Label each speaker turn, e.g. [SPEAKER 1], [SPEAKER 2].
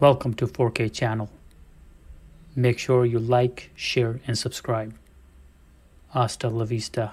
[SPEAKER 1] Welcome to 4K channel. Make sure you like, share and subscribe. Hasta la vista.